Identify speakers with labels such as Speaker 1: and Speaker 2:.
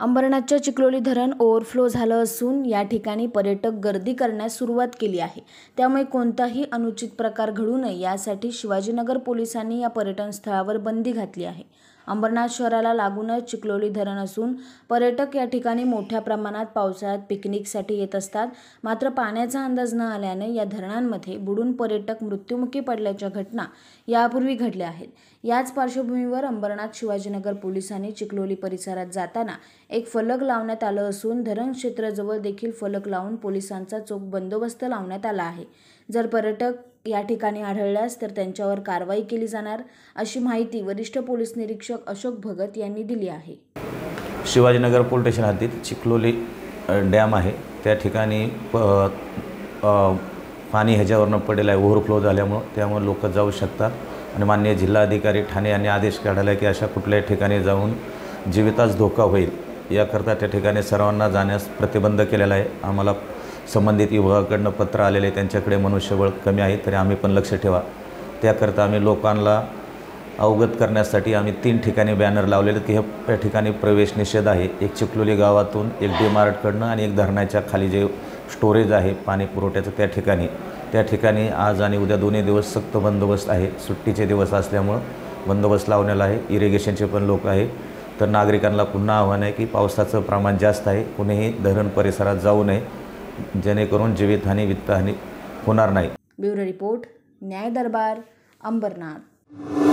Speaker 1: अंबरनाथच्या चिखलोली धरण ओव्हरफ्लो झालं असून या ठिकाणी पर्यटक गर्दी करण्यास सुरुवात केली आहे. त्यामुळे कोणताही अनुचित प्रकार घडू नये यासाठी शिवाजीनगर पोलिसांनी या पर्यटन स्थळावर बंदी घातली आहे. अंबरनाथ शहराला लागूनच चिखलोली धरण असून पर्यटक या ठिकाणी मोठ्या प्रमाणात पावसाळ्यात पिकनिकसाठी येत असतात. मात्र पाण्याचा अंदाज न आल्याने या धरणांमध्ये बुडून पर्यटक मृत्युमुखी पडल्याच्या घटना यापूर्वी घडल्या आहेत. याच पार्श्वभूमीवर अंबरनाथ शिवाजीनगर पोलिसांनी चिखलोली परिसरात जाताना एक फलक लावण्यात आलं असून धरण क्षेत्राजवळ देखील फलक लावून पोलिसांचा चोख बंदोबस्त लावण्यात आला आहे. जर पर्यटक या ठिकाणी आढळल्यास तर त्यांच्यावर कारवाई केली जाणार अशी माहिती वरिष्ठ पोलीस निरीक्षक अशोक भगत यांनी दिली आहे.
Speaker 2: शिवाजीनगर पोलीस स्टेशन हद्दीत चिखलोली डॅम आहे. त्या ठिकाणी प पाणी ह्याच्यावरनं पडेल आहे. ओव्हरफ्लो झाल्यामुळं त्यामुळे लोक जाऊ शकतात. आणि माननीय जिल्हाधिकारी ठाणे यांनी आदेश काढला आहे की अशा कुठल्याही ठिकाणी जाऊन जीवितास धोका होईल. याकरता त्या ठिकाणी सर्वांना जाण्यास प्रतिबंध केलेला आहे. आम्हाला संबंधित विभागाकडनं पत्र आलेले आहे त्यांच्याकडे मनुष्यबळ कमी आहे तरी आम्ही पण लक्ष ठेवा. त्याकरता आम्ही लोकांना अवगत करण्यासाठी आम्ही तीन ठिकाणी बॅनर लावलेले की ह्या ठिकाणी प्रवेश निषेध आहे. एक चिखलोली गावातून एक डी मार्टकडनं आणि एक धरणाच्या खाली जे स्टोरेज आहे पाणी पुरवठ्याचं त्या ठिकाणी. त्या ठिकाणी आज आणि उद्या दोन्ही दिवस सक्त बंदोबस्त आहे. सुट्टीचे दिवस असल्यामुळं बंदोबस्त लावलेला आहे. इरिगेशनचे पण लोक आहे. तर नागरिकांना पुन्हा आव्हान आहे की पावसाचं प्रमाण जास्त आहे. कुणीही धरण परिसरात जाऊ नये. जेणेकरून जीवितहानी वित्तहानी होणार नाही.
Speaker 1: ब्युरो रिपोर्ट न्याय दरबार अंबरनाथ.